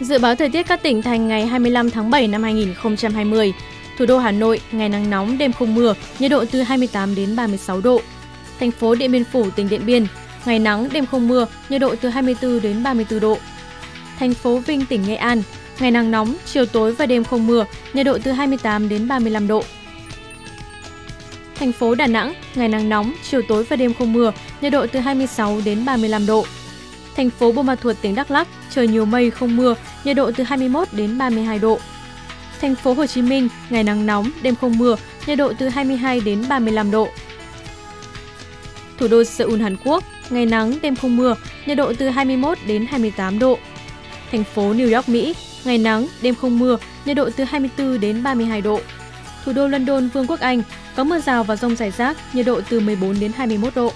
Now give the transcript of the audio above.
Dự báo thời tiết các tỉnh thành ngày 25 tháng 7 năm 2020. Thủ đô Hà Nội, ngày nắng nóng, đêm không mưa, nhiệt độ từ 28 đến 36 độ. Thành phố Điện Biên Phủ, tỉnh Điện Biên, ngày nắng, đêm không mưa, nhiệt độ từ 24 đến 34 độ. Thành phố Vinh, tỉnh Nghệ An, ngày nắng nóng, chiều tối và đêm không mưa, nhiệt độ từ 28 đến 35 độ. Thành phố Đà Nẵng, ngày nắng nóng, chiều tối và đêm không mưa, nhiệt độ từ 26 đến 35 độ. Thành phố Buôn Ma Thuột, tỉnh Đắk Lắk, trời nhiều mây không mưa, nhiệt độ từ 21 đến 32 độ. Thành phố Hồ Chí Minh, ngày nắng nóng, đêm không mưa, nhiệt độ từ 22 đến 35 độ. Thủ đô Seoul, Hàn Quốc, ngày nắng, đêm không mưa, nhiệt độ từ 21 đến 28 độ. Thành phố New York, Mỹ, ngày nắng, đêm không mưa, nhiệt độ từ 24 đến 32 độ. Thủ đô London, Vương quốc Anh, có mưa rào và rông rải rác, nhiệt độ từ 14 đến 21 độ.